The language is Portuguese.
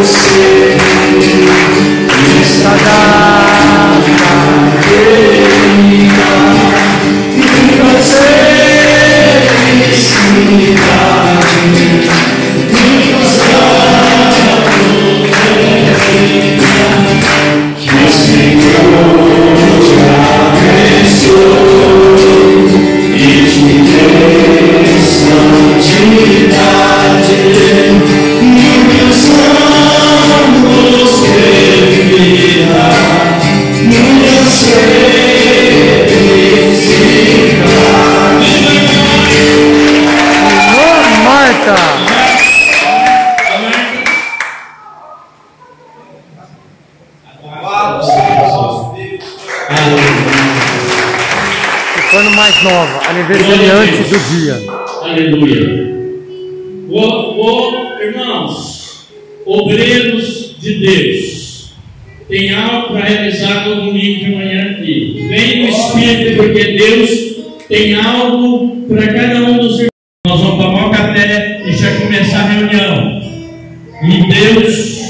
você está dada querida e você me dá. Aniversariante do dia. Aleluia. O, o, irmãos, obreiros de Deus, tem algo para realizar no domingo de manhã porque Deus tem algo para cada um dos irmãos. Nós vamos tomar o café e já começar a reunião. E Deus